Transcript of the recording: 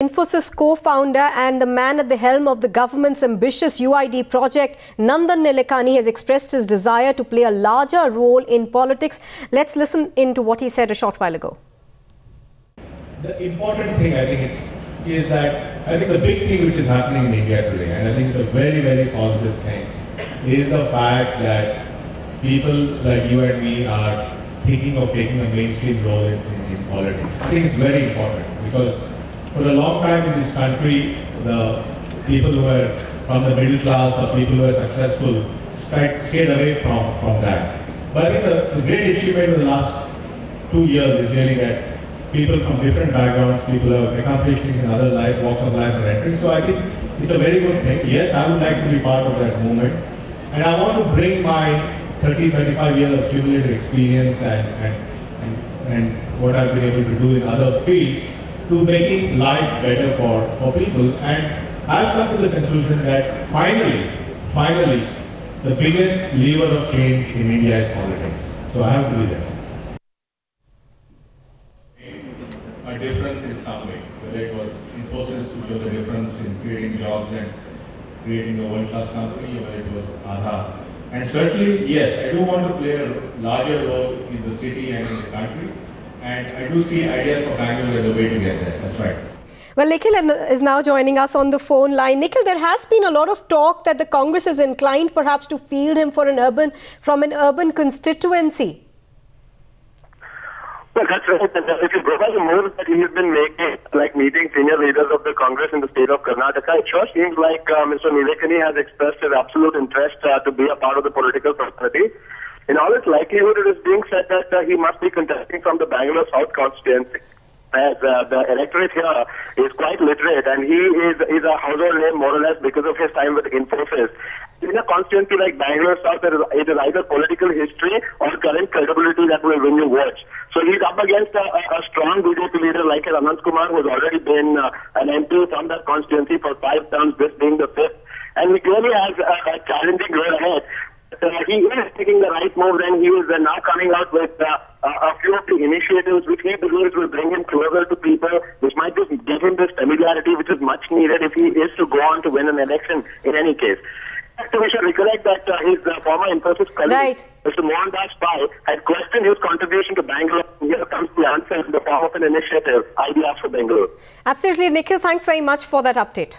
Infosys co-founder and the man at the helm of the government's ambitious UID project, Nandan Nilekani, has expressed his desire to play a larger role in politics. Let's listen into what he said a short while ago. The important thing, I think, is, is that I think the big thing which is happening in India today, and I think it's a very, very positive thing, is the fact that people like you and me are thinking of taking a mainstream role in, in, in politics. I think it's very important because for a long time in this country, the people who were from the middle class or people who were successful stayed away from, from that. But I think the, the great achievement in the last two years is really that people from different backgrounds, people who have accomplished things in other life, walks of life are entering. So I think it's a very good thing. Yes, I would like to be part of that movement. And I want to bring my 30, 35 years of cumulative experience and, and, and, and what I've been able to do in other fields to making life better for, for people. And I've come to the conclusion that finally, finally, the biggest lever of change in India is politics. So I have to be there. A difference in some way, whether it was Infosys which was a difference in creating jobs and creating a world-class company, whether it was Aadhaar. And certainly, yes, I do want to play a larger role in the city and in the country. And I do see ideas for Bangalore as a way to get there. That's right. Well, Nikhil is now joining us on the phone line. Nikhil, there has been a lot of talk that the Congress is inclined perhaps to field him for an urban from an urban constituency. Well, that's right. if you go by the moves that he has been making, like meeting senior leaders of the Congress in the state of Karnataka, it sure seems like uh, Mr. Nilekani has expressed his absolute interest uh, to be a part of the political fraternity. In all its likelihood, it is being said that uh, he must be contesting from the Bangalore South constituency. As uh, the electorate here is quite literate, and he is is a household name more or less because of his time with Infosys. In a constituency like Bangalore South, it is, it is either political history or current credibility that will win you votes. So he's up against a, a, strong BJP leader like Anant Kumar, who has already been uh, an MP from that constituency for five terms, this being the fifth. And he clearly has a, a challenging road ahead he is taking the right move and he is uh, now coming out with uh, a few of the initiatives which he believes will bring him closer to people, which might just give him this familiarity which is much needed if he is to go on to win an election in any case. So we should recollect that uh, his uh, former Infosys colleague, right. Mr. Mohandas Pai, had questioned his contribution to Bangalore. Here comes the answer in the form of an initiative, Ideas for Bangalore. Absolutely. Nikhil, thanks very much for that update.